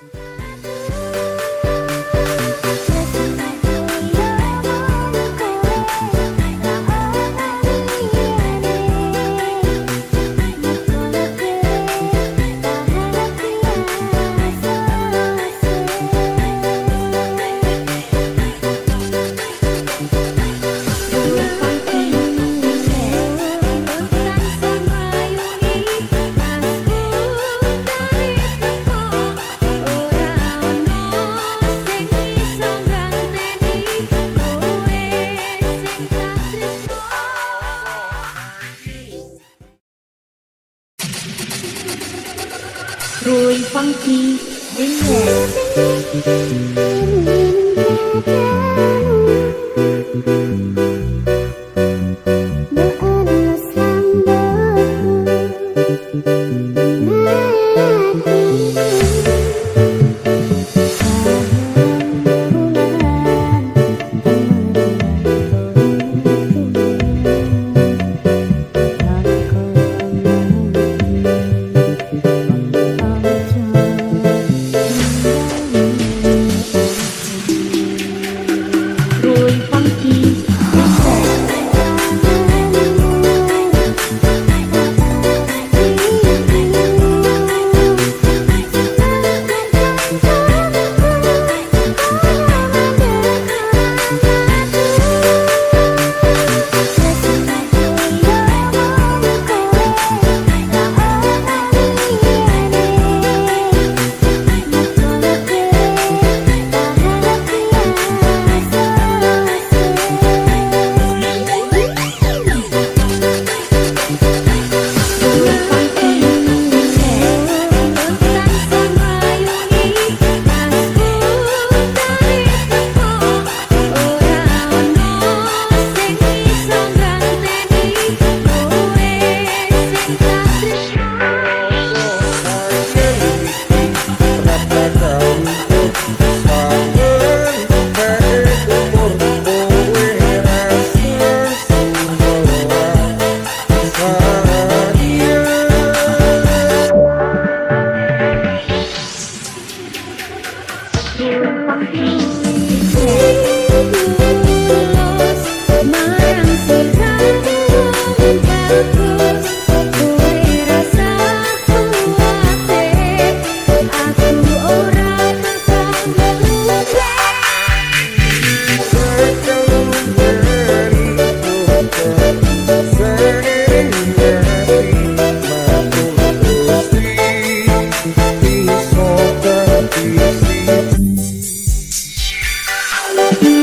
Bye. Rồi funky đến nhà.